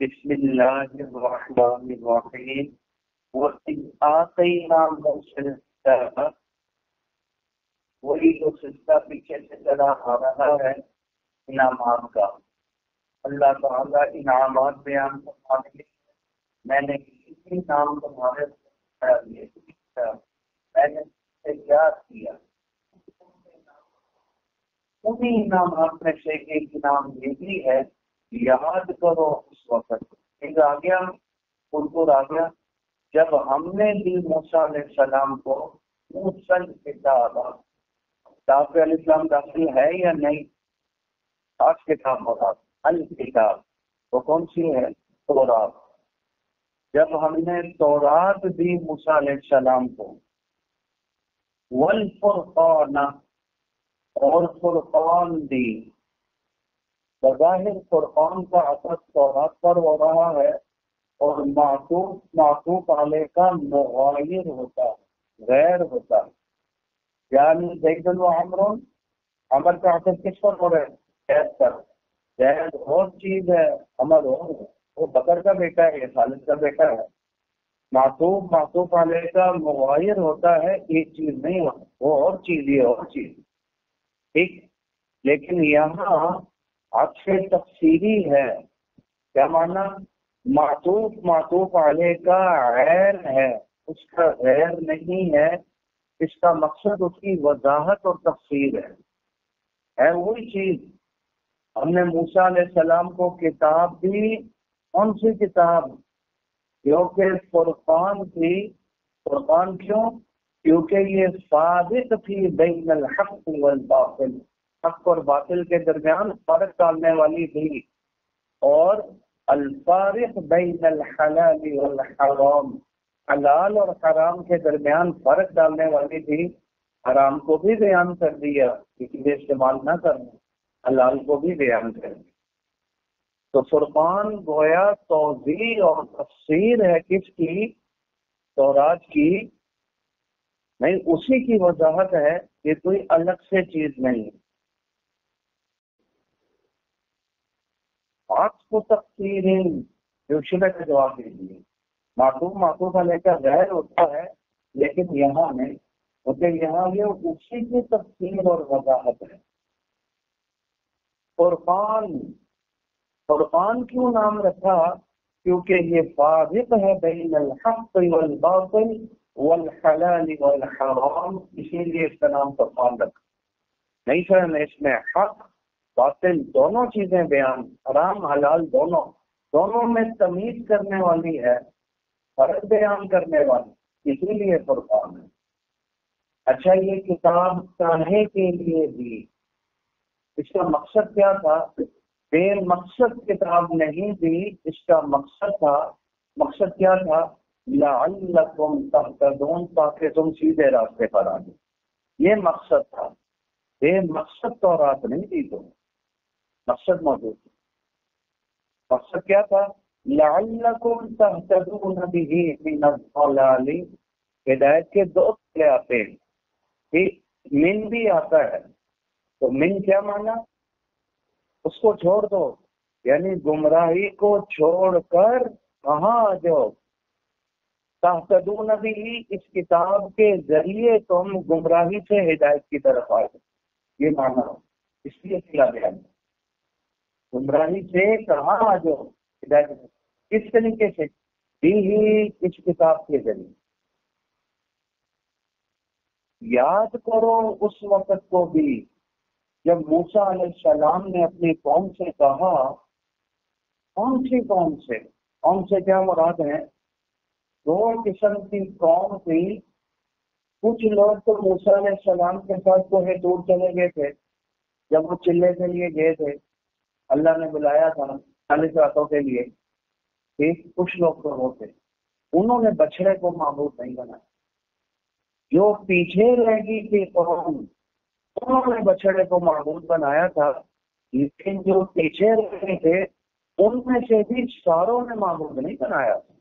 بسم الله الرحمن الرحيم وإذ آتينا موسى الكتاب وہی جو سلسلہ پیچھے سے چلا آ رہا ہے انعامات کا۔ اللہ تعالیٰ انعامات بیان فرمانے کے میں نے کسی نام تمہارے میں نے یاد کیا۔ انہیں انعامات میں سے ایک انعام یہ بھی ہے یاد کرو اس وقت۔ ایک آ گیا ان کو آ جب ہم نے دی موسیٰ علیہ السلام کو موسل کتاب کتاب علیہ السلام داخل ہے یا نہیں؟ آج کتاب ہوگا الکتاب وہ کون سی ہے؟ تورات۔ جب ہم نے تورات دی موسیٰ علیہ السلام کو۔ والفرقان، اور فرقان دی۔ بظاہر قرآن کا اثر تورات پر ہو رہا ہے اور معطوف معطوف علیہ کا مغیر ہوتا ہے، غیر ہوتا ہے۔ یعنی دیکھ دن و عمرون عمر کا اثر کس پر ہو رہا ہے؟ زید پر۔ زید اور چیز ہے، عمر اور وہ بکر کا بیٹا ہے، یہ خالد کا بیٹا ہے۔ معطوف معطوف علیہ کا مغیر ہوتا ہے، ایک چیز نہیں ہوتا، وہ اور چیز، یہ اور چیز۔ ٹھیک؟ لیکن یہاں عطف تفصیلی ہے۔ کیا مانا؟ معطوف معطوف علیہ کا غیر ہے۔ اس کا غیر نہیں ہے۔ اس کا مقصد اس کی وضاحت اور تفصیل ہے۔ ہے وہی چیز۔ ہم نے موسا علیہ السلام کو کتاب دی۔ کون سی کتاب؟ جو کہ فرقان تھی فرقان کیوں؟ کیونکہ یہ ثابت تھی بین الحق والباطل۔ حق اور باطل کے درمیان فرق ڈالنے والی تھی اور الفارق بین الحلال والحرام، حلال اور حرام کے درمیان فرق ڈالنے والی تھی حرام کو بھی بیان کر دیا کسی بھی استعمال نہ کرنا، حلال کو بھی بیان کر دیا تو فرقان گویا توضیع اور تفسیر ہے کس کی؟ توراج کی۔ نہیں، اسی کی وضاحت ہے کہ کوئی الگ سے چیز نہیں۔ ہے کو تقسیر جو شبہ کا جواب دے دیے معصوم معصوم کا لے کر غیر ہوتا ہے، لیکن یہاں نہیں کیونکہ یہاں یہ اسی کی تقسیم اور وضاحت ہے۔ قربان قربان کیوں نام رکھا؟ کیونکہ یہ فاضق ہے بین الحق والباطل والحلال والحرام، اسی لیے اس کا نام قربان رکھا۔ نہیں سر اس میں حق باطل دونوں چیزیں بیان، حرام، حلال، دونوں دونوں میں تمیز کرنے والی ہے، فرق بیان کرنے والی، اسی لیے فرقان ہے۔ اچھا یہ کتاب کانے کے لیے بھی۔ اس کا مقصد کیا تھا؟ بے مقصد کتاب نہیں دی، اس کا مقصد تھا، مقصد کیا تھا؟ لعلکم تحتدون تاکہ تم سیدھے راستے پر آ یہ مقصد تھا۔ بے مقصد تو رات نہیں دی تم مقصد موجود مقصد کیا تھا؟ لعلکم تهتدون به من الضلال۔ ہدایت کے دو لے آتے ہیں۔ من بھی آتا ہے۔ تو من کیا مانا؟ اس کو چھوڑ دو۔ یعنی گمراہی کو چھوڑ کر کہاں آ جاؤ۔ تحتدون بھی اس کتاب کے ذریعے تم گمراہی سے ہدایت کی طرف آئے۔ یہ مانا۔ اس لیے کیا گیا گمراہی سے کہاں آ جاؤ کس طریقے سے؟ دی ہی اس کتاب کے ذریعے۔ یاد کرو اس وقت کو بھی جب موسا علیہ السلام نے اپنی قوم سے کہا، کون سی قوم سے؟ کون سے کیا مراد ہیں دو قسم کی قوم تھی۔ کچھ لوگ تو موسا علیہ السلام کے ساتھ کو دور چلے گئے تھے، جب وہ چلے کے لیے گئے تھے۔ اللہ نے بلایا تھا چالیس راتوں کے لیے کچھ لوگ تو ہوتے۔ انہوں نے بچڑے کو معبود نہیں بنایا۔ جو پیچھے رہ گئی تھی قوم، انہوں نے بچڑے کو معبود بنایا تھا، لیکن جو پیچھے رہے تھے، ان میں سے بھی ساروں نے معبود نہیں بنایا۔ تھا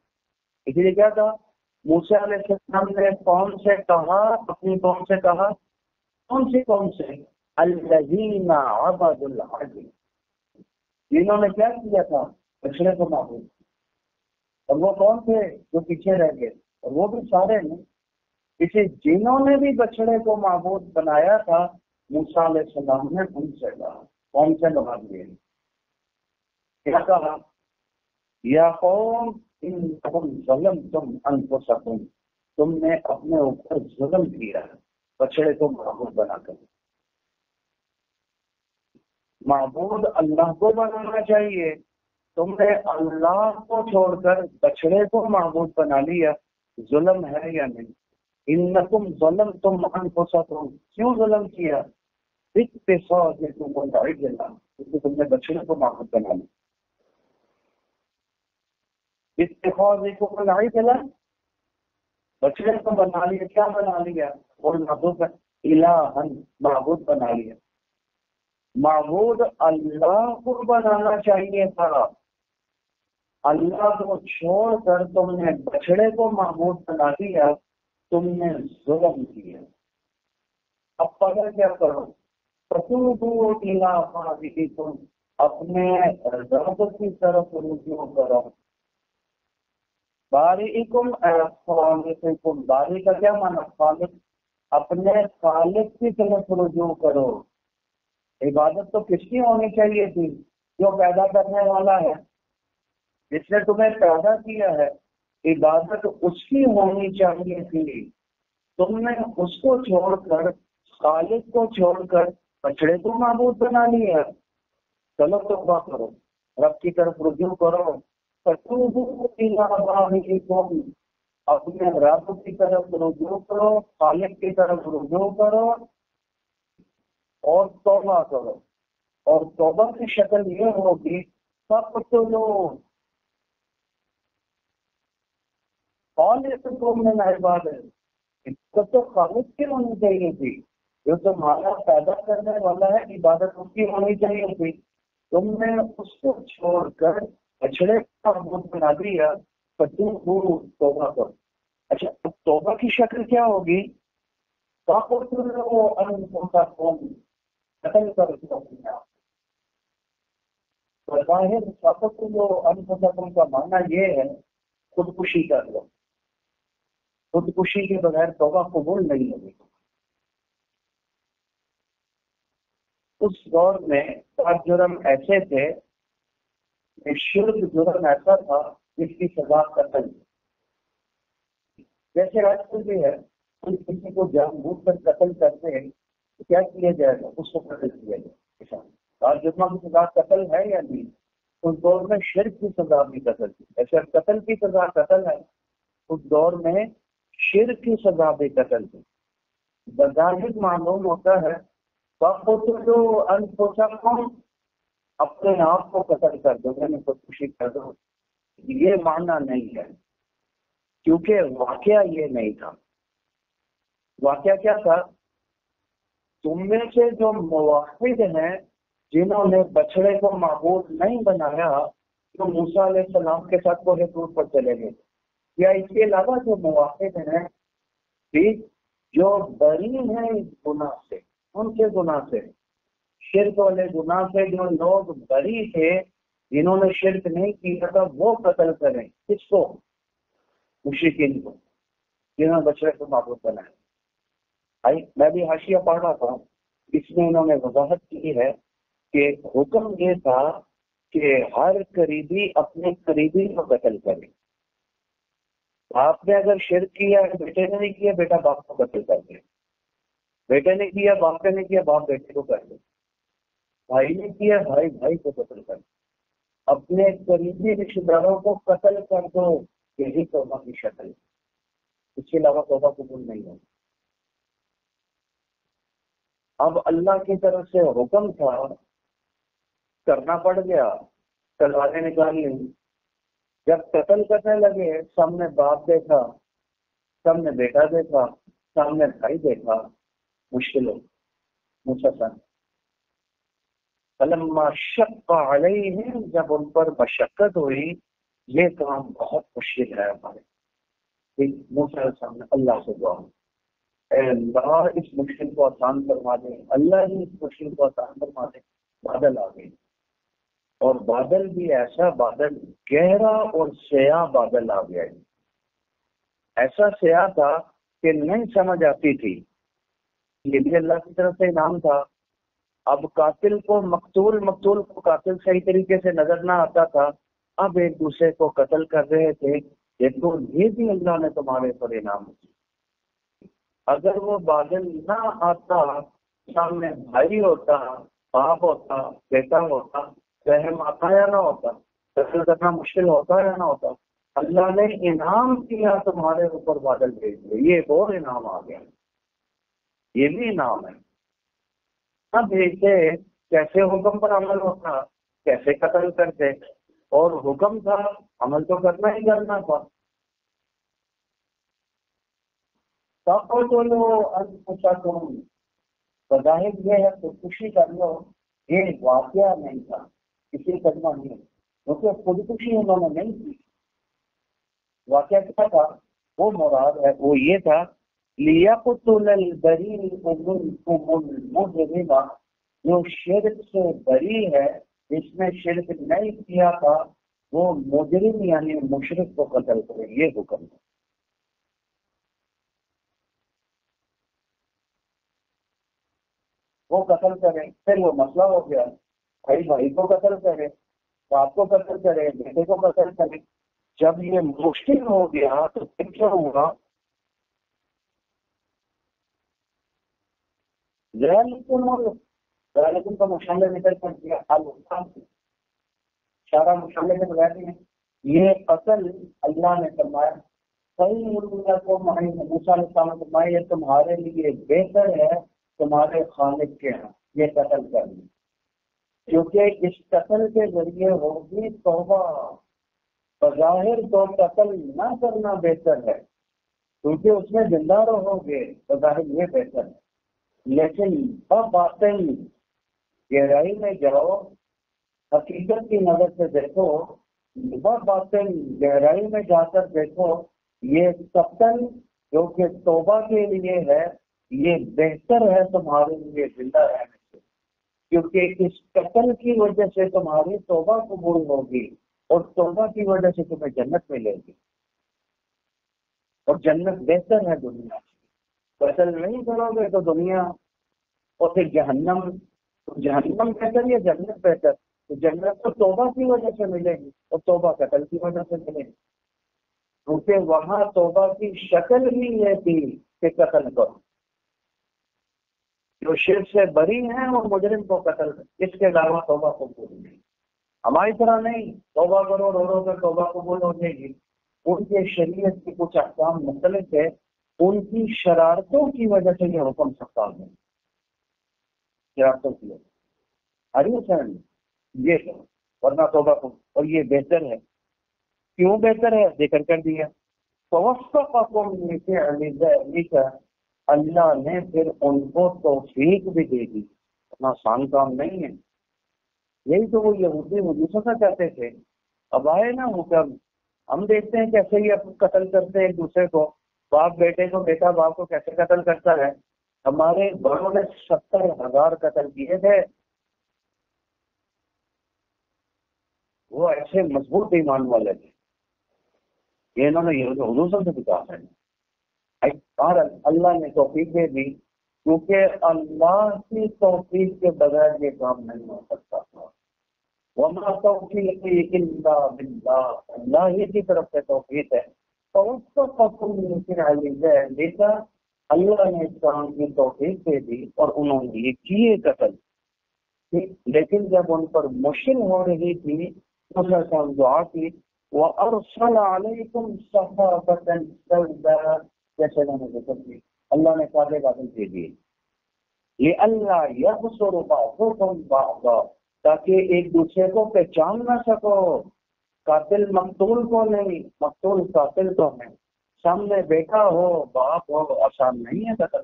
اس لیے کیا تھا؟ موسیٰ علیہ السلام نے قوم سے کہا؟ اپنی قوم سے کہا۔ کون سی قوم سے؟ الذین عبد العجل جنہوں نے کیا کیا تھا؟ بچڑے کو معبود اور وہ کون تھے؟ جو پیچھے رہ گئے۔ اور وہ بھی سارے ہیں۔ اسی جنہوں نے بھی بچڑے کو معبود بنایا تھا موسا علیہ السلام نے ان سے کہا۔ کون سے بنا دیے کیا کہا؟ یا قوم ان ظلم تم ان کو سکون تم نے اپنے اوپر ظلم کیا۔ بچڑے کو معبود بنا کر۔ معبود اللہ کو بنانا چاہیے۔ تم نے اللہ کو چھوڑ کر بچڑے کو معبود بنا لیا، ظلم ہے یا نہیں؟ ان ظلم تم ان کو کیوں ظلم کیا تم نے بچڑے کو معبود بنا لیا۔ اتخاذ کو بنائی دلا بچڑے کو بنا لیا، کیا بنا لیا؟ اور محبوب معبود بنا لیا۔ معبود اللہ کو بنانا چاہیے تھا۔ اللہ کو چھوڑ کر تم نے بچڑے کو معبود بنا دیا، تم نے ظلم کیا۔ اب پتا کیا کرو؟ تم اپنے رب کی طرف رجوع کرو۔ باری باری کا کیا مانا خالق، اپنے خالق کی طرف رجوع کرو۔ عبادت تو کس کی ہونی چاہیے تھی، جو پیدا کرنے والا ہے۔ جس نے تمہیں پیدا کیا ہے، عبادت اس کی ہونی چاہیے تھی۔ تم نے اس کو چھوڑ کر خالد کو چھوڑ کر پچھڑے کو معبود بنا لیا۔ چلو تو کرو، رب کی طرف رجوع کرو۔ اپنے رب کی طرف رجوع کرو، خالق کی طرف رجوع کرو۔ اور توبہ کرو۔ اور توبہ کی شکل یہ ہوگی سب تو لو جو بات ہے۔ اس کو تو خالص کی ہونی چاہیے تھی۔ جو تمہارا پیدا کرنے والا ہے، عبادت اس کی ہونی چاہیے تھی۔ تم نے اس کو چھوڑ کر اچھڑے کا بت بنا دیا۔ تو تم توبہ کرو۔ اچھا توبہ کی شکل کیا ہوگی؟ قتل کر ظاہر ثقافت جو ان کا ماننا یہ ہے خودکشی کر لو خودکشی کے بغیر توبہ قبول نہیں ہوگی۔ اس دور میں پانچ جرم ایسے تھے کہ شرک جرم ایسا تھا جس کی سزا قتل۔ جیسے آج کل بھی ہے کسی کو جان بوجھ کر قتل کرتے ہیں کیا کیا جائے گا؟ اس کو قتل کیا جائے گا؟ جمعہ کی سزا قتل ہے یا نہیں، اس دور میں شرک کی سزا بھی قتل تھی ایسے قتل کی سزا قتل ہے، اس دور میں شرک کی سزا بھی قتل تھی بظاہر معلوم ہوتا ہے جو انپوچا کون اپنے آپ کو قتل کر دو میں نے خودکشی کر دو۔ یہ ماننا نہیں ہے، کیونکہ واقعہ یہ نہیں تھا۔ واقعہ کیا تھا؟ تم میں سے جو مواحد ہیں جنہوں نے بچڑے کو معبود نہیں بنایا جو موسا علیہ السلام کے ساتھ کو ٹور پر چلے گئے۔ یا اس کے علاوہ جو مواقع ہیں، ٹھیک، جو بری ہیں اس گناہ سے، ان کے گناہ سے۔ شرک والے گناہ سے جو لوگ بری تھے، جنہوں نے شرک نہیں کیا تھا، وہ قتل کریں۔ کس کو؟ مشرقین کو، جنہوں نے بچڑے کو معبود بنایا۔ میں بھی حاشیہ پڑھ رہا تھا۔ اس میں انہوں نے وضاحت کی ہے کہ حکم یہ تھا کہ ہر قریبی اپنے قریبی کو قتل کرے۔ باپ نے اگر شرک کیا، بیٹے نے نہیں کیا، بیٹا باپ کو قتل کر دے۔ بیٹے نے کیا، باپ نے کیا، باپ بیٹے کو کر دے۔ بھائی نے کیا، بھائی بھائی کو قتل کر دے۔ اپنے قریبی رشتے داروں کو قتل کر دو، یہی توبہ کی شکل اس کے علاوہ توبہ قبول نہیں ہوگی۔ اب اللہ کی طرف سے حکم تھا، کرنا پڑ گیا، تلواریں نکال لی جب قتل کرنے لگے، سب نے باپ دیکھا، سب نے بیٹا دیکھا، سب نے بھائی دیکھا مشکل ہو مسلسل شک علیہ جب ان پر مشقت ہوئی، یہ کام بہت مشکل ہے ہمارے۔ مسلسل اللہ سے دعا اے اللہ اس مشکل کو آسان کروا دے، اللہ ہی اس مشکل کو آسان کروا دے، بادل آ گئی اور بادل بھی ایسا بادل، گہرا اور سیاہ بادل آ گیا۔ ایسا سیاہ تھا کہ نہیں سمجھ آتی تھی۔ یہ بھی اللہ کی طرف سے انعام تھا۔ اب قاتل کو مقتول مقتول کو قاتل صحیح طریقے سے نظر نہ آتا تھا۔ اب ایک دوسرے کو قتل کر رہے تھے۔ دیکھو، یہ بھی اللہ نے تمہارے پر انعام۔ اگر وہ بادل نہ آتا، سامنے بھائی ہوتا، باپ ہوتا، بیٹا ہوتا، رحم آتا یا نہ ہوتا، قتل کرنا مشکل ہوتا یا نہ ہوتا، اللہ نے انعام کیا، تمہارے اوپر بادل بھیج دیا یہ ایک اور انعام آ گیا۔ یہ بھی انعام ہے۔ اب بھیجتے، کیسے حکم پر عمل ہوتا، کیسے قتل کرتے، اور حکم تھا، عمل تو کرنا ہی کرنا تھا۔ بظاہر یہ ہے تو خوشی کر لو یہ واقعہ نہیں تھا، کسی قدمہ نہیں۔ کیونکہ خودکشی انہوں نے نہیں کی۔ واقعہ کیا تھا؟ وہ مراد ہے، وہ یہ تھا لیا جو شرک سے بری ہے جس نے شرک نہیں کیا تھا، وہ مجرم یعنی مشرق کو قتل کرے، یہ حکم ہے۔ وہ قتل کرے پھر وہ مسئلہ ہو گیا بھائی بھائی کو قتل کرے باپ کو قتل کرے بیٹے کو قتل کرے جب یہ مشکل ہو گیا تو پھر کیا ہوا لیکن کا مشاہدہ نکل کر دیا سارا مشاہدے کے بغیر ہیں یہ قتل اللہ نے فرمایا صحیح ملک کو موسیٰ علیہ السلام نے فرمایا یہ تمہارے لیے بہتر ہے تمہارے خالق کے ہاں یہ قتل کرنا کیونکہ اس قتل کے ذریعے ہوگی توبہ۔ بظاہر تو قتل نہ کرنا بہتر ہے، کیونکہ اس میں زندہ رہو گے، بظاہر یہ بہتر ہے۔ لیکن اب باتیں گہرائی میں جاؤ، حقیقت کی نظر سے دیکھو بہت باتیں گہرائی میں جا کر دیکھو، یہ قتل جو کہ توبہ کے لیے ہے یہ بہتر ہے تمہارے لیے زندہ رہنے سے، کیونکہ اس قتل کی وجہ سے تمہاری توبہ قبول ہوگی اور توبہ کی وجہ سے تمہیں جنت ملے گی۔ اور جنت بہتر ہے دنیا سے قتل نہیں کرو گے تو دنیا، اور پھر جہنم۔ جہنم بہتر یا جنت بہتر؟ تو جنت تو توبہ کی وجہ سے ملے گی اور توبہ قتل کی وجہ سے ملے گی۔ کیونکہ وہاں توبہ کی شکل ہی یہ تھی کہ قتل کرو۔ جو شیر سے بری ہیں وہ مجرم کو قتل اس کے علاوہ توبہ قبول نہیں۔ ہماری طرح نہیں۔ توبہ کرو، رو رو کر توبہ قبول ہو جائے گی۔ ان کے شریعت کی کچھ احکام مختلف ہے ان کی شرارتوں کی وجہ سے یہ حکم سکتا ہے شرارتوں کی وجہ سر یہ ورنہ توبہ کو اور یہ بہتر ہے۔ کیوں بہتر ہے؟ ذکر کر دیا۔ اللہ نے پھر ان کو توفیق بھی دے دی۔ اتنا آسان کام نہیں ہے۔ یہی تو وہ یہودی مجوسوں کا چاہتے تھے۔ اب آئے نا حکم ہم دیکھتے ہیں کیسے یہ قتل کرتے ہیں ایک دوسرے کو۔ باپ بیٹے کو بیٹا باپ کو کیسے قتل کرتا ہے؟ ہمارے بڑوں نے ستر ہزار قتل کیے تھے۔ وہ ایسے مضبوط ایمان والے تھے۔ یہ انہوں نے حضور سے کہا ہے۔ اللہ نے توفیق دے دی، کیونکہ اللہ کی توفیق کے بغیر یہ کام نہیں ہو سکتا۔ تھا وما توفیق اللہ ہی کی طرف سے توفیق ہے۔ تو اس کو پسند لیکن اللہ نے اس کام کی توفیق دے دی اور انہوں نے یہ کیے قتل۔ لیکن جب ان پر مشکل ہو رہی تھی دعا کی، وَأَرْسَلَ عَلَيْكُمْ صَحَابَةً سَوْدَا جیسے میں نے ذکر کی؟ اللہ نے قابل بادل دے دیے۔ یہ اللہ یحصر بعضکم بعضا، تاکہ ایک دوسرے کو پہچان نہ سکو۔ قاتل مقتول کو نہیں، مقتول قاتل کو نہیں سامنے بیٹا ہو، باپ ہو، آسان نہیں ہے قتل۔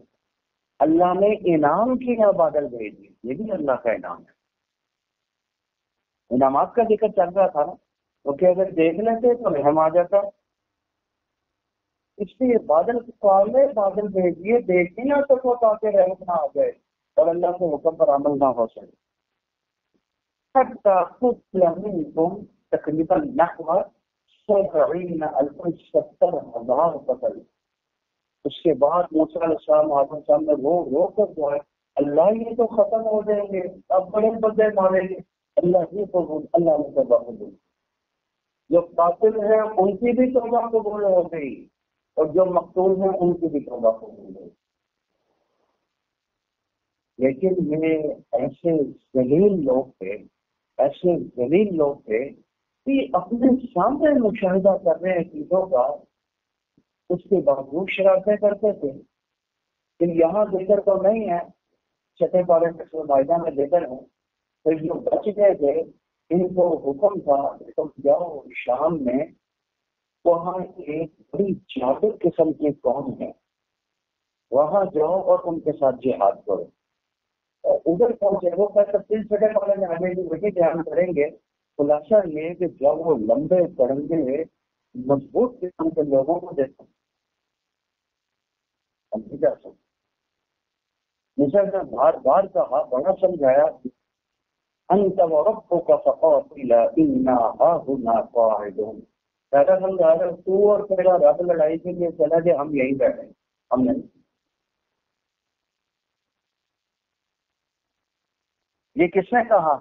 اللہ نے انعام کیا بادل بھیج دی۔ یہ بھی اللہ کا انعام ہے۔ انعامات کا ذکر چل رہا تھا نا۔ تو کہ اگر دیکھ لیتے تو رحم آ جاتا۔ اس لیے بادل کالے بادل بھیجیے دیکھ ہی نہ سکو تاکہ رحمت نہ آ جائے، اور اللہ کے حکم پر عمل نہ ہو سکے۔ حتى قتل منكم تقريبا نحو سبعين ألف ستر ہزار قتل اس کے بعد موسیٰ علیہ السلام آدم صاحب نے رو رو کر جو ہے، اللہ یہ تو ختم ہو جائیں گے، اب بڑے بڑے ماریں گے۔ اللہ ہی قبول اللہ نے توبہ قبول جو قاتل ہیں ان کی بھی توبہ قبول ہو گئی۔ اور جو مقتول ہیں ان کی بھی توبہ قبول ہوئی لیکن یہ ایسے ذلیل لوگ تھے، ایسے ذلیل لوگ تھے کہ اپنے سامنے مشاہدہ کر رہے ہیں چیزوں کا اس کے باوجود شرارتیں کرتے تھے۔ لیکن یہاں ذکر تو نہیں ہے، چھٹے پارے معاہدہ میں ذکر ہے پھر جو بچ گئے تھے، ان کو حکم تھا تم جاؤ شام میں وہاں ایک بڑی جادر قسم کی قوم ہے۔ وہاں جاؤ اور ان کے ساتھ جہاد کرو۔ ادھر پہنچے وہ تین چھٹے پارے میں ہمیں وہی دھیان کریں گے۔ خلاصہ یہ کہ جب وہ لمبے ترنگے مضبوط قسم کے لوگوں کو دیکھیں ہم نہیں سکتے۔ مثال نے بار بار کہا، بڑا سمجھایا، انت وربك فقاتلا، انا هاهنا قاعدون۔ پہلا سمجھا رہا تو اور تیرا رب لڑائی کے لیے چلا جائے ہم یہیں بیٹھے ہم نہیں۔ یہ کس نے کہا؟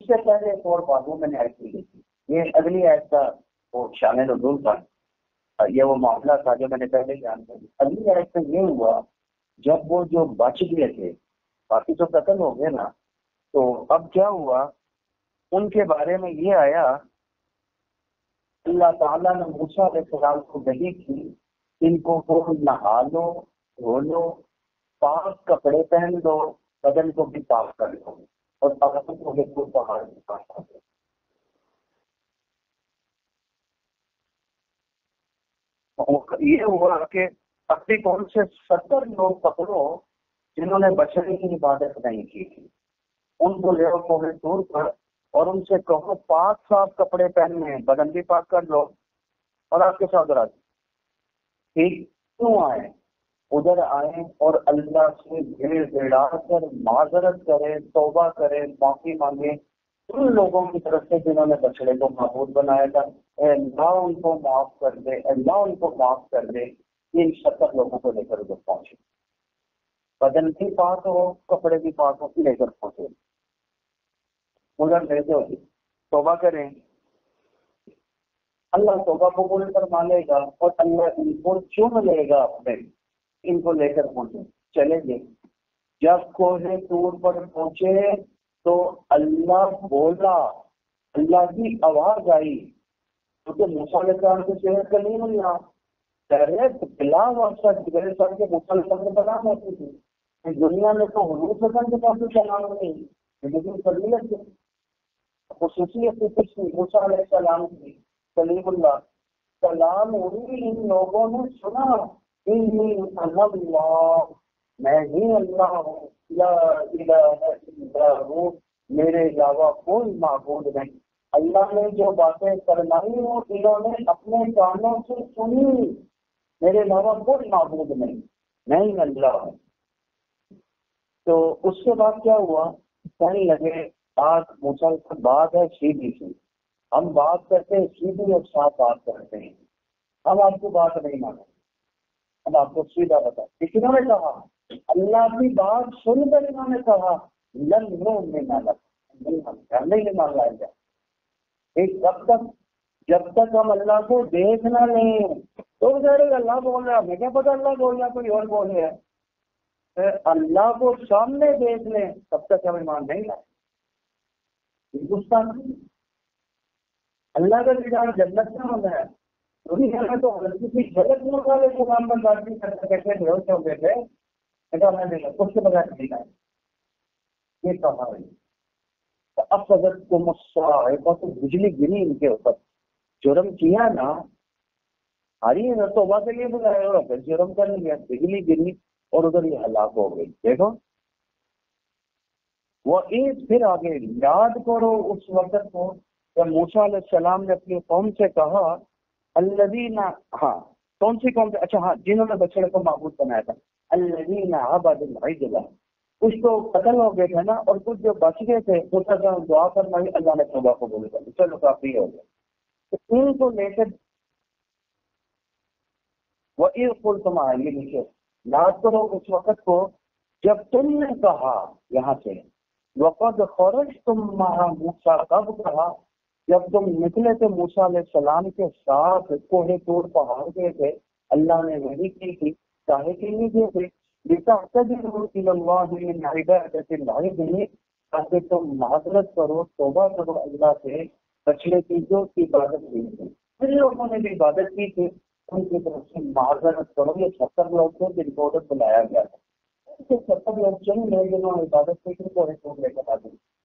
اس سے پہلے ایک اور باتوں میں نے ایسی لی تھی۔ یہ اگلی آیت کا وہ شان نزول تھا یہ وہ معاملہ تھا جو میں نے پہلے جان کر اگلی آیت میں یہ ہوا، جب وہ جو بچ گئے تھے، باقی تو قتل ہو گئے نا تو اب کیا ہوا؟ ان کے بارے میں یہ آیا، اللہ تعالیٰ نے موسا علیہ السلام کو دہی کی، ان کو نہا لو، دھو لو، پاک کپڑے پہن دو بدن کو بھی پاک کر لو، اور کو بھی پہاڑ یہ ہوا کہ اپنی کون سے ستر لوگ پکڑو جنہوں نے بچنے کی عبادت نہیں کی تھی۔ ان کو لے کوہ دور پر اور ان سے کہو، پاک صاف کپڑے پہننے بدن بھی پاک کر لو اور آپ کے ساتھ راج ٹھیک کیوں آئے؟ ادھر آئے اور اللہ سے بھیڑ بھیڑا کر معذرت کرے توبہ کرے معافی مانگے ان لوگوں کی طرف سے جنہوں نے بچڑے کو محبوب بنایا تھا، اے اللہ ان کو معاف کر دے، اے اللہ ان کو معاف کر دے۔ ان ستر لوگوں کو لے کر ادھر پہنچے۔ بدن بھی پاک ہو، کپڑے بھی پاک ہو، لے کر پہنچے۔ ادھر لے دو توبہ کریں۔ اللہ توبہ کو بول کر مانے گا اور اللہ ان کو چن لے گا اپنے، ان کو لے کر پہنچے، چلے گے جب کوہ ٹور پر پہنچے تو اللہ بولا، اللہ کی آواز آئی۔ کیونکہ مسئلہ کام کے صحت کا نہیں ملنا ڈائریکٹ بلا واسطہ جبریل صاحب کے مسئلہ کے کلام ہوتی تھی دنیا میں تو حضور سکن کے پاس کلام نہیں، لیکن فضیلت خصوصیت کچھ موسیٰ علیہ السلام کی کلیم اللہ، کلام ہوئی ان لوگوں نے سنا اللہ، میں ہی اللہ ہوں، لا الہ الا ہوں، میرے علاوہ کوئی معبود نہیں۔ اللہ نے جو باتیں کرنائی وہ انہوں نے اپنے کانوں سے سنی۔ میرے علاوہ کوئی معبود نہیں نہیں اللہ ہوں۔ تو اس کے بعد کیا ہوا؟ کہنے لگے بات مسلسل بات ہے سیدھی سی ہم بات کرتے ہیں سیدھی اور صاف بات کرتے ہیں۔ ہم آپ کو بات نہیں مانیں اب آپ کو سیدھا بتا کتنا نے کہا، اللہ کی بات سن کر انہوں نے کہا، لن میں نہ نہیں مان لائے گا۔ ایک جب تک جب تک ہم اللہ کو دیکھنا نہیں تو بچارے اللہ بول رہا ہمیں کیا پتا اللہ بول رہا کوئی اور بول رہا ہے۔ اللہ کو سامنے دیکھ لیں، تب تک ہم ایمان نہیں لائے ہندوستان اللہ کا نظام جنت کا ہوتا ہے۔ تو کسی غلط ملک والے کو کام برداشت نہیں کر سکتے تھے؟ بھروسے ہو گئے تھے اس کے بغیر نہیں لائے یہ کہا اب حضرت کو بہت بجلی گری ان کے اوپر۔ جرم کیا نا؟ ہاری توبہ کے لیے بلایا اور پھر جرم کر لیا۔ بجلی گری اور ادھر یہ ہلاک ہو گئی۔ دیکھو۔ وہ عید پھر آگے یاد کرو اس وقت کو جب موسا علیہ السلام نے اپنی قوم سے کہا اللہ ہاں کون سی قوم سے اچھا ہاں جنہوں نے بچڑے کو معبود بنایا تھا۔ الذین عبد العجل۔ کچھ تو قتل ہو گئے تھے نا، اور کچھ جو بچ گئے تھے موسا جان دعا فرمائی، اللہ نے توبہ کو بولے کر چلو، کافی ہو گیا۔ تو ان کو لے کر وہ عید پل تم آئیے نیچے یاد کرو اس وقت کو، جب تم نے کہا یہاں سے وقت خورش تم موسا کب کہا، جب تم نکلے تھے موسا علیہ السلام کے ساتھ کوہ توڑ پہاڑ گئے تھے۔ اللہ نے وہی کی تھی، چاہے کہ نہیں گئے تھے۔ تاکہ تم معذرت کرو، توبہ کرو اللہ سے، پچھلے چیزوں کی عبادت کی۔ تھی پھر لوگوں نے بھی عبادت کی تھی۔ ان کی طرف سے معذرت کرو، یہ ستر لوگ تھے جن کو بلایا گیا تھا۔ عبادت کی تھی وہ لے کر آ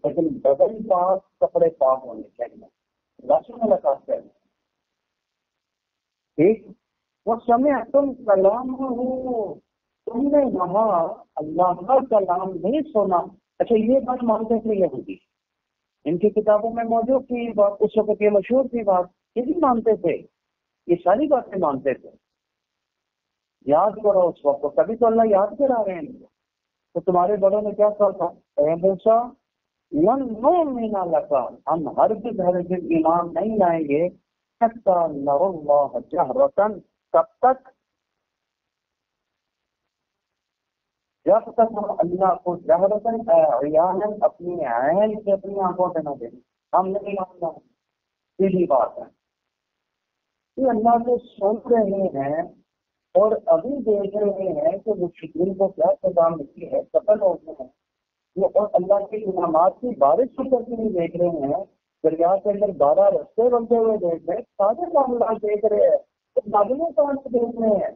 لیکن بدل پاک کپڑے پاک ہونے چاہیے۔ راشن ملاقات کریں ٹھیک وہ سمے تم کلام ہو۔ تم نے وہاں اللہ کا کلام نہیں سونا اچھا یہ بات مانتے تھے یہ ہوگی ان کی کتابوں میں موجود تھی بات، اس وقت یہ مشہور تھی بات۔ یہ بھی مانتے تھے۔ یہ ساری باتیں مانتے تھے۔ یاد کرو اس وقت کبھی تو اللہ یاد کرا رہے ہیں۔ تو تمہارے بڑوں نے کیا کہا تھا؟ اے موسا لن نو مینا لگا ہم ہر دن ہر دن ایمان نہیں لائیں گے رتن کب تک جب تک ہم اللہ کو جہرتن عیانن اپنی عین سے اپنی آنکھوں سے نہ دیں ہم نہیں ماننا سیدھی بات ہے۔ یہ اللہ کو سن رہے ہیں اور ابھی دیکھ رہے ہیں کہ وہ کو کیا سزا ملتی ہے، قتل ہوتے ہیں اور اللہ کے انعامات کی بارش کی کرتے ہوئے دیکھ رہے ہیں۔ دریا کے اندر بارہ رستے بنتے ہوئے دیکھ رہے ہیں۔ سارے معاملات دیکھ رہے ہیں۔ ناگلوں کام سے دیکھ رہے ہیں۔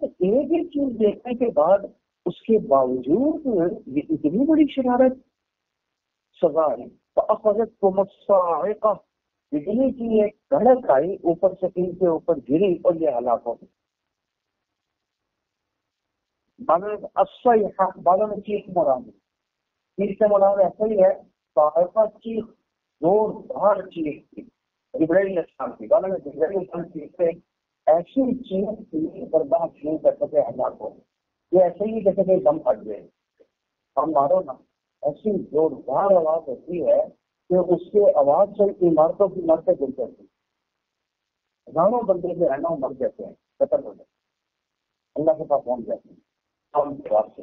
ایک ایک چیز دیکھنے کے بعد اس کے باوجود یہ اتنی بڑی شرارت، سزا ہے۔ کو مسائقہ بجلی کی ایک دھڑک آئی، اوپر سکین کے اوپر گری اور یہ ہلاک ہو گئی بالوں نے چیخ مراد چیز سے مراد ایسا ہی ہے صاحبہ چیخ زور دار چیخ تھی جبرائیل اسلام کی والا میں جبرائیل اسلام چیخ سے ایسی چیز تھی برداشت نہیں کر سکے ہزار کو یہ ایسے ہی جیسے کہ دم پھٹ گئے ہم مارو نا ایسی زوردار آواز ہوتی ہے کہ اس کے آواز سے عمارتوں کی مرتے گر جاتی ہزاروں بندے جو ہے نا مر جاتے ہیں قتل ہو جاتے ہیں اللہ کے پاس پہنچ جاتے ہیں ہم جواب سے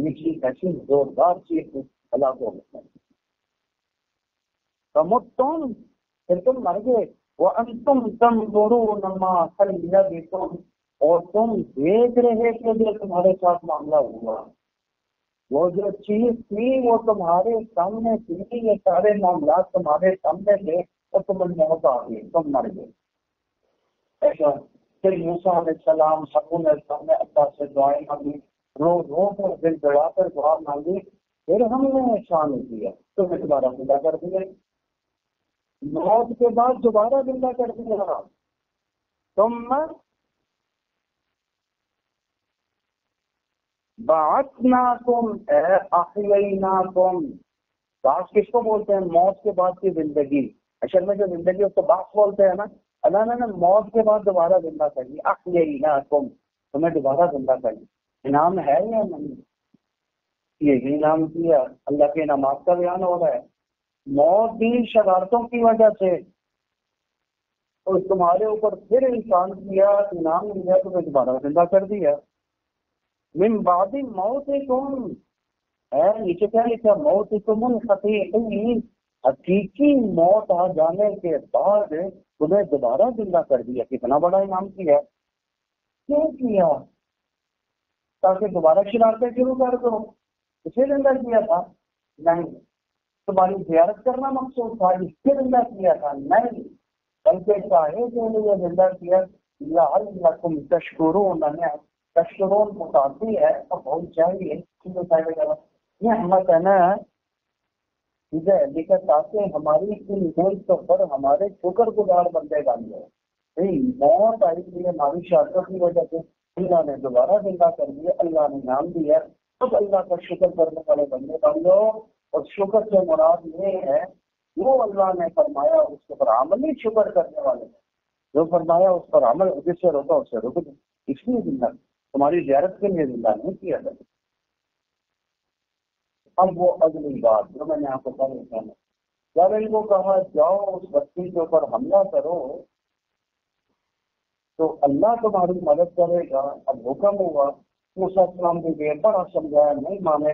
نچلی ایسی زوردار چیز اللہ کو تم پھر تم مر گئے۔ وہ انتم تم دورو نما اور تم دیکھ رہے کہ جو تمہارے ساتھ معاملہ ہوا۔ وہ جو چیز تھی، وہ تمہارے سامنے تھی۔ یہ سارے معاملات تمہارے سامنے تھے اور تم موت آ گئی تم مر گئے۔ ایسا پھر موسیٰ علیہ السلام سکون علیہ السلام نے اللہ سے دعائیں مانگی رو رو کر دل جڑا کر دعا مانگی پھر ہم نے احسان کیا۔ تو میں دوبارہ زندہ کر دیا۔ موت کے بعد دوبارہ زندہ کر دیا۔ تم بات نہ تم نہ تم بات کس کو بولتے ہیں؟ موت کے بعد کی زندگی۔ اصل میں جو زندگی اس کو بات بولتے ہیں نا۔ اللہ نے موت کے بعد دوبارہ زندہ کر دیا نہ تم، تمہیں دوبارہ زندہ کر دیا انعام ہے یا نہیں؟ یہ انعام کیا اللہ کے انعامات کا بیان ہو رہا ہے۔ موت بھی شرارتوں کی وجہ سے۔ اور تمہارے اوپر پھر انسان کیا انعام مل گیا تو میں دوبارہ زندہ کر دیا من بعد موت تم ہے نیچے کیا لکھا؟ موت تم حقیقی موت آ جانے کے بعد تمہیں دوبارہ زندہ کر دیا، کتنا بڑا انعام کیا کیوں کیا؟ تاکہ دوبارہ شرارتیں شروع کر دو۔ اسے زندہ کیا تھا؟ نہیں۔ تمہاری زیارت کرنا مقصود تھا، اس کے زندہ کیا تھا؟ نہیں۔ بلکہ چاہے جو نے زندہ کیا تم تشکرون تشکرون متعدی ہے اور بہت چاہیے۔ یہ ہمت ہے نا ٹھیک ہے، لیکن تاکہ ہماری ان ملک پر ہمارے شکر گزار بندے بن جائے موت آئی تھی ہماری شہادت کی وجہ سے اللہ نے دوبارہ زندہ کر دیا اللہ نے نام دیا خود اللہ کا شکر کرنے والے بندے بن جاؤ۔ اور شکر سے مراد یہ ہے، جو اللہ نے فرمایا، اس کے پر عملی شکر کرنے والے جو فرمایا، اس پر عمل، جس سے روکا، اس سے رک اس لیے زندہ، تمہاری زیارت کے لیے زندہ نہیں کیا تھا اب وہ اگلی بات جو میں نے آپ کو کہا جب ان کو کہا جاؤ، اس بستی کے اوپر حملہ کرو، تو اللہ تمہاری مدد کرے گا۔ اب حکم ہوا۔ ہوگا السلام کے لیے بڑا سمجھایا، نہیں مانے۔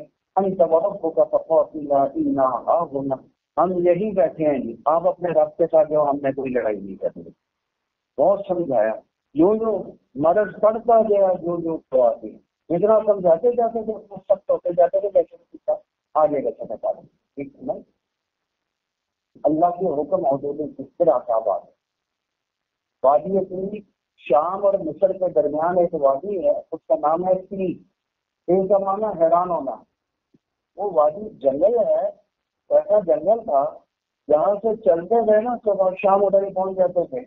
ہم یہی بیٹھے ہیں جی۔ آپ اپنے رب کے ساتھ جو ہم نے کوئی لڑائی نہیں کرنی۔ بہت سمجھایا۔ جو جو مرض پڑتا گیا جو جو اتنا سمجھاتے جاتے تھے سخت ہوتے جاتے تھے ویسے آگے کا سمجھ آ ٹھیک ہے اللہ کے حکم عہدے کس طرح کا بات۔ ہے وادی اپنی شام اور مصر کے درمیان ایک وادی ہے، اس کا نام ہے سی ان کا معنی حیران ہونا۔ وہ وادی جنگل ہے، ایسا جنگل تھا، جہاں سے چلتے رہے نا صبح شام ادھر ہی پہنچ جاتے تھے۔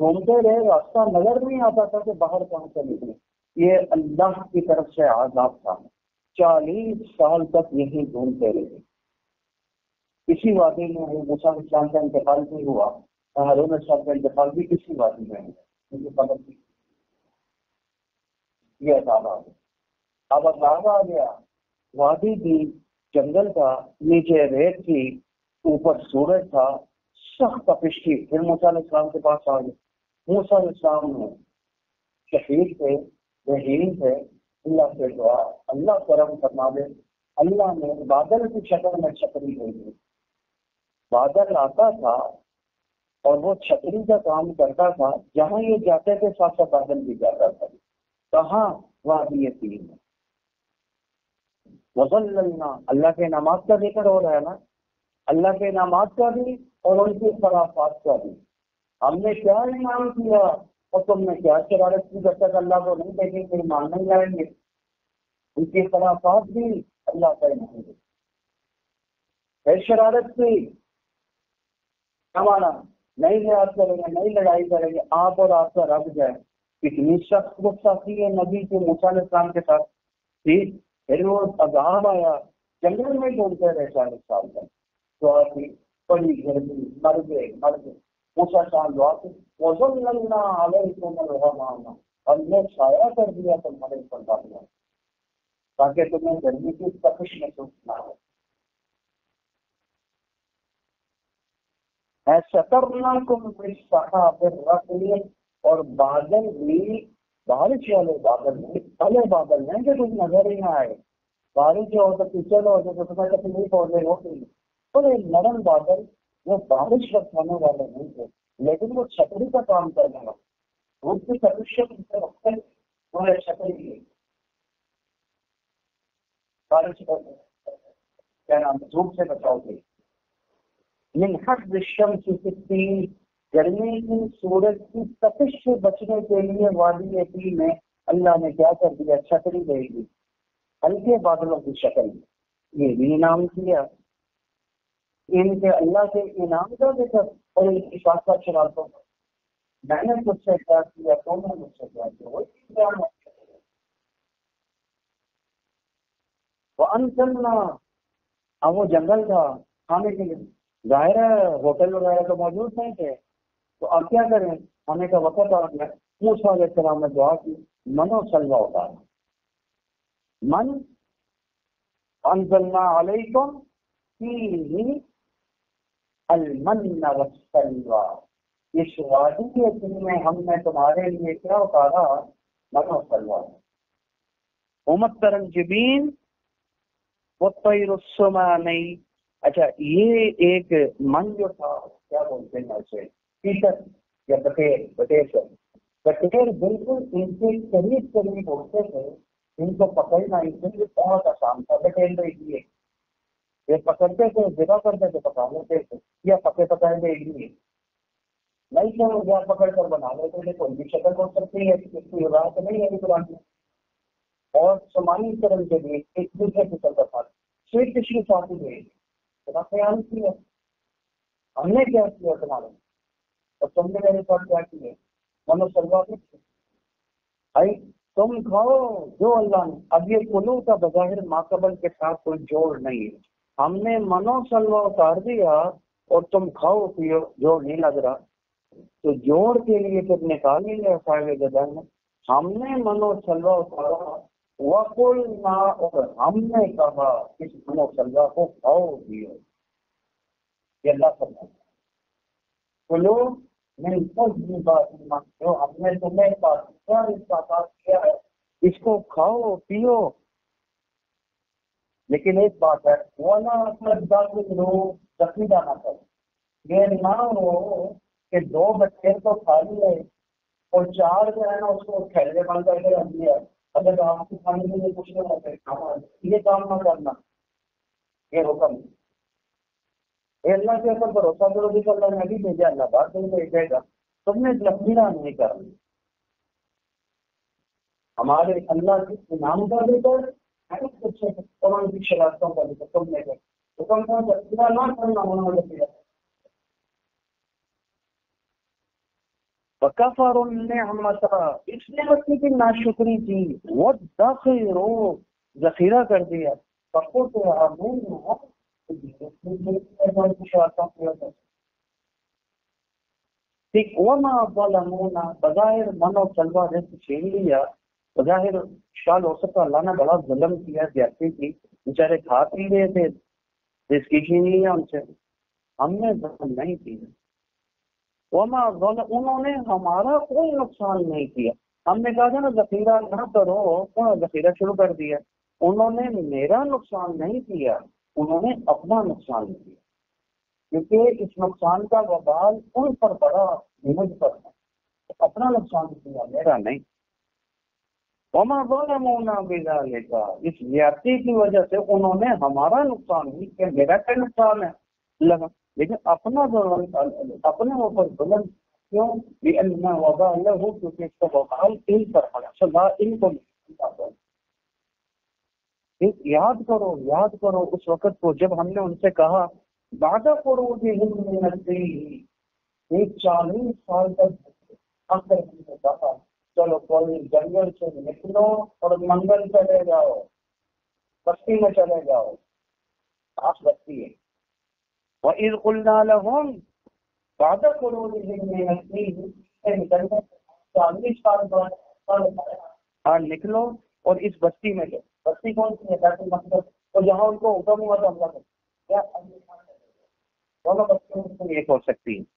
گھومتے رہے، راستہ نظر نہیں آتا تھا کہ باہر کہاں سے نکلے۔ یہ اللہ کی طرف سے آزاد تھا۔ چالیس سال تک یہی گھومتے رہے۔ اسی وادی میں مسلم اسلام کا انتقال بھی ہوا، ہارون صاحب کا انتقال بھی اسی وادی میں ہے یہ عذاب آ گیا۔ اب عذاب آ گیا۔ وادی بھی جنگل کا، نیچے ریت تھی اوپر سورج تھا۔ سخت تپش تھی پھر موسیٰ علیہ السلام کے پاس آ گئے موسیٰ علیہ السلام نے شہید تھے رحیم تھے۔ اللہ سے دعا، اللہ کرم فرما دے اللہ نے بادل کی شکل میں چھتری ہوئی تھی بادل آتا تھا اور وہ چھتری کا کام کرتا تھا، جہاں یہ جاتے تھے، ساتھ ساتھ بادل بھی جاتا تھا۔ کہاں وادی تین وزل اللہ کے انعامات کا ذکر ہو رہا ہے نا۔ اللہ کے انعامات کا بھی اور ان کی خرافات کا بھی۔ ہم نے کیا انعام کیا؟ اور تم نے کیا شرارت کی جب تک اللہ کو نہیں دیکھیں گے مان نہیں جائیں گے۔ ان کی خرافات بھی اللہ کا انعام دے پھر شرارت کی، ہمارا نہیں لحاظ کریں گے، نہیں لڑائی کریں گے، آپ اور آپ کا رب جائے کتنی شخص سخت گفتاخی ہے نبی کے مثال اسلام کے ساتھ۔ ٹھیک، پھر وہ عذاب آیا، جنگل میں ڈھونڈتے رہے چالیس سال تک تو آپ بڑی گرمی مر گئے مر گئے۔ موسا شان دعا کے وزن لگنا علیکم الرحمن ہم نے چھایا کر دیا تمہارے پر ڈالنا تاکہ تمہیں گرمی کی تپش محسوس نہ ہو اور بادل بھی بارش والے بادل نہیں پہلے بادل نہیں کہ کچھ نظر ہی نہ آئے بارش جو ہو تو پیچھے ہو تو تمہیں تکلیف ہو گئی ہوتی بڑے نرم بادل وہ بارش رکھانے والے نہیں تھے لیکن وہ چھتری کا کام کرنے والا ان کی سرشت وہ چھتری۔ بارش کیا نام دھوپ سے بچاؤ گئی من حق الشمس کی گرمی کی سورج کی تپش سے بچنے کے لیے وادی یقین میں اللہ نے کیا کر دیا؟ چھتری دے گی ہلکے بادلوں کی شکل یہ بھی انعام کیا۔ ان کے اللہ کے انعام کا ذکر اور ان کی ساتھ ساتھ شرارتوں میں نے مجھ سے کیا کیا تو نے مجھ سے کیا کیا وہ انسلنا اب وہ جنگل تھا کھانے کے لیے۔ ظاہر ہے ہوٹل وغیرہ تو موجود نہیں تھے۔ تو اب کیا کریں؟ کھانے کا وقت آ گیا۔ موسا علیہ السلام نے دعا کی منو سلوا ہوتا ہے من انزلنا علیکم فیہ المن والسلوا اس وادی کے دن میں ہم نے تمہارے لیے کیا اتارا؟ منو سلوا امت ترنجبین والطیر السمانی۔ اچھا یہ ایک من جو تھا، کیا بولتے ہیں اسے؟ پیٹر، یا بٹیر بٹیر سے۔ بٹیر بالکل ان کے قریب قریب ہوتے تھے ان کو پکڑنا ان کے لیے بہت آسان تھا۔ بٹیر رہی لیے۔ یہ پکڑتے تھے، جگہ کرتے تھے پکا لیتے تھے۔ یا پکے پکائے دے لیے نہیں کیا ہو گیا؟ پکڑ کر بنا لیتے تھے کوئی بھی شکل ہو سکتی ہے، اس کی روایت نہیں ہے قرآن میں اور سمانی کرن کے لیے ایک دوسرے کی طرف تھا سویٹ ڈش کی ساتھ ہی خیال کیا۔ ہم نے کیا کیا تمہارے اور تم نے میرے ساتھ کیا کیا؟ منو سلوا بھائی، تم کھاؤ جو اللہ نے۔ اب یہ کلو کا بظاہر ماقبل کے ساتھ کوئی جوڑ نہیں ہے۔ ہم نے منو سلوا اتار دیا اور تم کھاؤ پیو جوڑ نہیں لگ رہا۔ تو جوڑ کے لیے پھر نکال ہی لیا فائدے گدر میں ہم نے منو چلوا اتارا۔ وقل نہ اور ہم نے کہا اس منو چلوا کو کھاؤ دیو یہ اللہ فرماتا کلو میں سب بات جو ہم نے تمہیں پاکستان اس کا ساتھ کیا ہے۔ اس کو کھاؤ پیو۔ لیکن ایک بات ہے وہ نہ زخمی جانا کرو یہ نہ ہو کہ دو بچے تو کھا لیے اور چار جو ہے نا، اس کو کھیلنے بند کر کے رکھ دیا۔ اگر آپ کو کھانے کے لیے کچھ نہیں ہوتا یہ کام نہ کرنا۔ یہ حکم۔ اے اللہ کے اوپر بھروسہ کرو بھی اللہ نے ابھی بھیجا، اللہ بات نہیں بھیجے گا۔ تم نے لکیرہ نہیں کرنی ہمارے اللہ کے انعام کا لے کر تمام کی شرارتوں کا لے کر وکفر النعمت اس نعمت کی ناشکری کی۔ وہ ذخیرہ کر دیا۔ فقط آمین وما ظلمونا۔ بظاہر من و چلوا رزق چھین لیا۔ بظاہر شال ہو سکتا اللہ نے بڑا ظلم کیا زیادتی کی۔ بیچارے کھا پی رہے تھے۔ رزق چھین لیا ان سے۔ ہم نے ظلم نہیں کی وما ظلم انہوں نے ہمارا کوئی نقصان نہیں کیا۔ ہم نے کہا تھا نا، ذخیرہ نہ کرو۔ ذخیرہ شروع کر دیا۔ انہوں نے میرا نقصان نہیں کیا۔ انہوں نے اپنا نقصان کیا۔ کیونکہ اس نقصان کا وبال ان پر بڑا مجھ پر ہے۔ اپنا نقصان کیا؟ میرا نہیں۔ وما ظلمونا بذلك۔ اس زیادتی کی وجہ سے انہوں نے ہمارا نقصان نہیں کہ میرا کیا نقصان ہے؟ لگا لیکن اپنا ظلم، اپنے اوپر ظلم کیوں؟ لأن وبا له کیونکہ اس کا وبال ان پر پڑا سزا ان کو یاد کرو یاد کرو اس وقت کو جب ہم نے ان سے کہا بادہ کرو ایک چالیس سال تک اندر ہم نے کہا۔ چلو کوئی جنگل سے نکلو اور منگل چلے جاؤ، بستی میں چلے جاؤ۔ آپ بستی ہے۔ وہ عید قلنا لہم بادہ کرو چالیس سال بعد نکلو اور اس بستی میں جاؤ۔ بستی کون سی ہے؟ بیت المقدس۔ اور جہاں ان کو حکم ہوا تو حملہ کیا؟ دونوں بستیوں ایک ہو سکتی ہے۔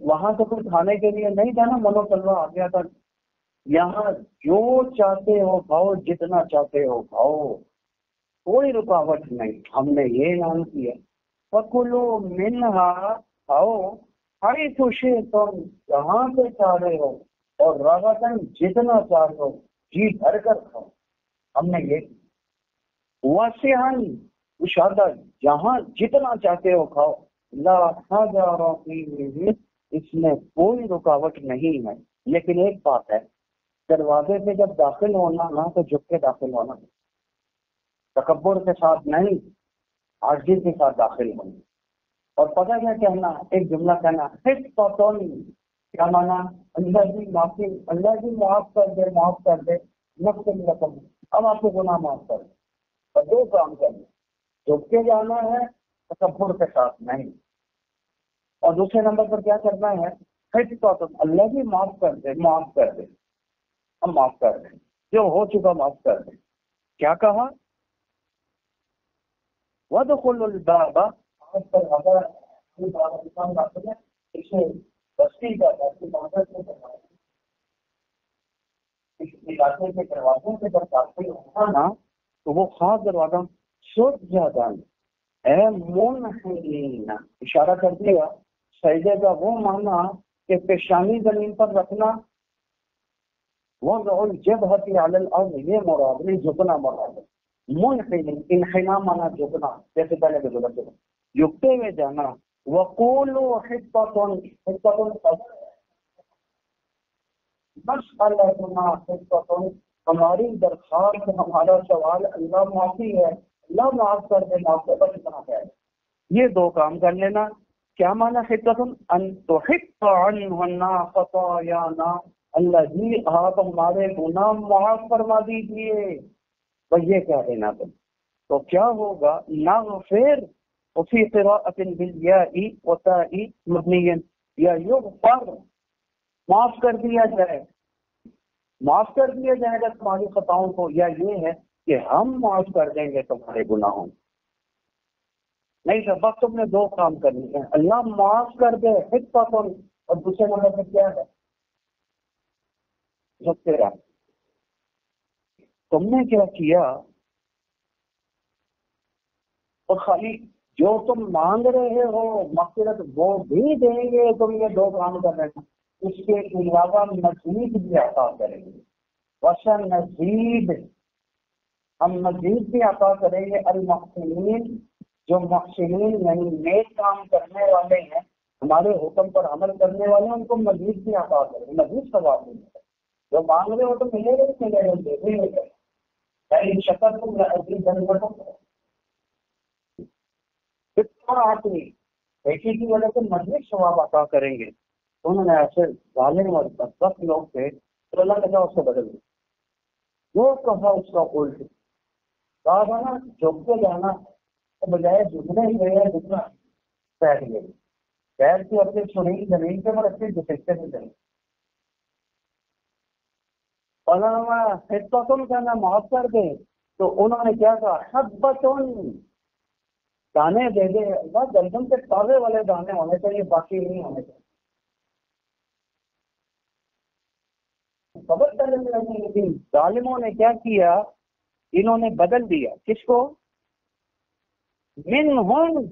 وہاں سے کچھ کھانے کے لیے نہیں جانا منو آ گیا تھا۔ یہاں جو چاہتے ہو کھاؤ، جتنا چاہتے ہو کھاؤ۔ کوئی رکاوٹ نہیں۔ ہم نے یہ نام کیا۔ پکلو منہا کھاؤ۔ ہری خوشی تم جہاں سے چاہ رہے ہو۔ اور راغتن جتنا چاہتے ہو جی بھر کر کھاؤ۔ ہم نے یہ واسعن اشادہ جہاں جتنا چاہتے ہو کھاؤ۔ لا حجر فیہ اس میں کوئی رکاوٹ نہیں ہے۔ لیکن ایک بات ہے، دروازے پہ جب داخل ہونا نہ تو جھک کے داخل ہونا۔ تکبر کے ساتھ نہیں آجی کے ساتھ داخل ہونا۔ اور پتہ کیا کہنا، ایک جملہ کہنا کیا مانا؟ اللہ جی معافی، اللہ جی معاف کر دے، معاف کر دے نقص رقم اب آپ کو گناہ معاف کر دے۔ اور دو کام کرنا جھک کے جانا ہے تصور کے ساتھ نہیں۔ اور دوسرے نمبر پر کیا کرنا ہے؟ اللہ جی معاف کر دے، معاف کر دے۔ ہم معاف کر دیں۔ جو ہو چکا معاف کر دیں۔ کیا کہا؟ وَدْخُلُ الْبَابَ۔ اسے کا اس علاقے کے دروازوں سے جب داخل نا، تو وہ خاص دروازہ سوچ جاتا اے اشارہ کر دیا۔ سجدے کا وہ معنی کہ پیشانی زمین پر رکھنا وہ جب ہتی علی الارض، یہ مراد نہیں جھکنا مراد منحنین انحنا مانا جھکنا جیسے پہلے کے ضرورت جھکتے ہوئے جانا وقولوا حطة حطة مسألتنا حطة ہماری درخواست، ہمارا سوال اللہ معافی ہے، اللہ معاف کر دے، معاف کر اتنا ہے یہ دو کام کر لینا۔ کیا مانا حطت ان تحط عنہنا خطایانا اللہ جی آپ ہمارے گناہ معاف فرما دیجیے۔ بس یہ کہہ دینا تم تو کیا ہوگا؟ نغفر وفي قراءة بالياء وتاء مبنيا يا يغفر معاف کر دیا جائے۔ معاف کر دیا جائے گا تمہاری خطاؤں کو۔ یا یہ ہے کہ ہم معاف کر دیں گے تمہارے گناہوں کو۔ نہیں سر، بس تم نے دو کام کرنی ہے اللہ معاف کر دے اور دوسرے نمبر پہ کیا ہے؟ تیرا تم نے کیا کیا؟ اور خالی جو تم مانگ رہے ہو مقصد وہ بھی دیں گے تم یہ دو کام کر رہے ہیں۔ اس کے علاوہ مزید بھی عطا کریں گے۔ وشن مزید، ہم مزید بھی عطا کریں گے۔ المحسنین جو محسنین یعنی نیک کام کرنے والے ہیں، ہمارے حکم پر عمل کرنے والے ہیں ان کو مزید بھی عطا کریں گے مزید ثواب ملے گا۔ جو مانگ رہے ہو تو ملے گا ملے گا دے دیں گے یعنی شکر تم عزیز جنگٹوں کتنا آدمی ایسی کی وجہ سے مزید ثواب عطا کریں گے۔ انہوں نے ایسے ظالم اور بدبخت لوگ تھے تو اللہ نے کہا اس کو بدل دیا جو کہا اس کا الٹ۔ کہا تھا نا جھک کے جانا۔ بجائے جھکنے ہی گئے جھکنا بیٹھ گئے پیر کی اپنی سنی زمین کے پر اپنے جسے میں چلے۔ علامہ حصتن کہنا معاف کر دے تو انہوں نے کیا کہا؟ حبتن۔ دانے دے دے۔ اللہ گندم کے تازے والے دانے ہونے چاہیے، باقی نہیں ہونے چاہیے۔ خبر کرنے لگی لیکن ظالموں نے کیا کیا؟ انہوں نے بدل دیا۔ کس کو؟ من ہوں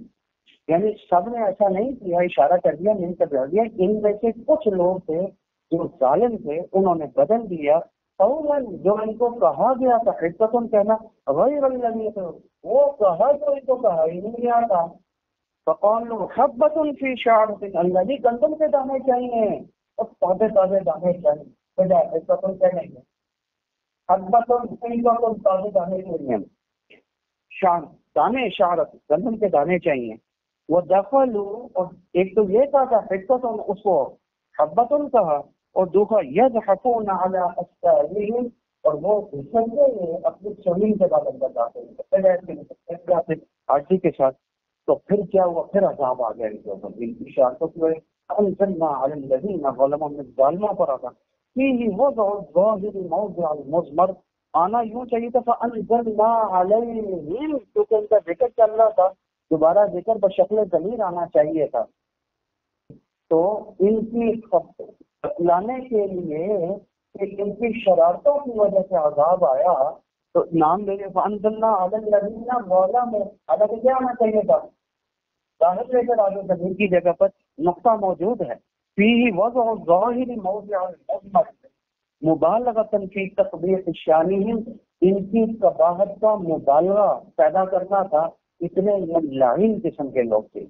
یعنی سب نے ایسا نہیں کیا، اشارہ کر دیا من کر دیا، ان میں سے کچھ لوگ تھے جو ظالم تھے، انہوں نے بدل دیا۔ جو ان کو کہا گیا تھا حقت کہنا، غیر اللہ وہ کہا جو ان کو کہا ہی نہیں گیا تھا۔ فقال حبت فی شعر، اللہ جی گندم کے دانے چاہیے۔ اور تازے تازے دانے چاہیے بجائے حصت کہنے کے۔ حبت فی شعرت تازے دانے شارت گندم کے دانے چاہیے۔ وہ دخل اور ایک تو یہ کہا تھا حقت اس کو حبت کہا، اور دوسرا ید حقون اور وہ اپنی زمین کے بعد اندر جاتے ہیں۔ آرٹی کے ساتھ تو پھر کیا ہوا؟ پھر عذاب آ گیا ان کے اوپر ان کی شارتوں کی وجہ انزلنا علی الذین ظلموا من ظالموں پر آتا۔ فيه وضع الظاهر موضع المضمر آنا یوں چاہیے تھا کیونکہ ان کا ذکر چل رہا تھا، دوبارہ ذکر بشکل ضمیر آنا چاہیے تھا۔ تو ان کی لانے کے لیے کہ ان کی شرارتوں کی وجہ سے عذاب آیا، تو نام لے کے لے فانزلنا علیہ مولا میں الگ کیا آنا چاہیے تھا؟ ظاہر لے کر آگے زمین کی جگہ پر نقطہ موجود ہے۔ فيه وضع الظاهر موضع المضمر مبالغتا فی تقبیح شانہم، ان کی قباحت کا مبالغہ پیدا کرنا تھا اتنے لعین قسم کے لوگ تھے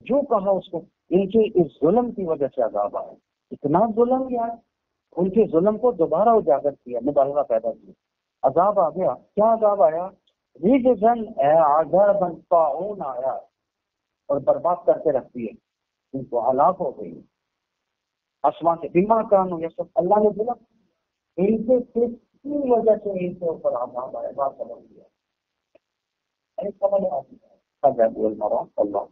جو کہا اس کو، ان کے اس ظلم کی وجہ سے عذاب آیا۔ اتنا ظلم یار ان کے ظلم کو دوبارہ اجاگر کیا، مبالغہ پیدا کیا۔ عذاب آ گیا۔ کیا عذاب آیا؟ ریجن عذابا طاعون آیا۔ اور برباد کر کے رکھ دیے ان کو ہلاک ہو گئی۔ آسمان سے بیمار کام یہ سب اللہ نے بولا ان کے کس کی وجہ سے ان کے اوپر آباد آئے بات سمجھ گیا اللہ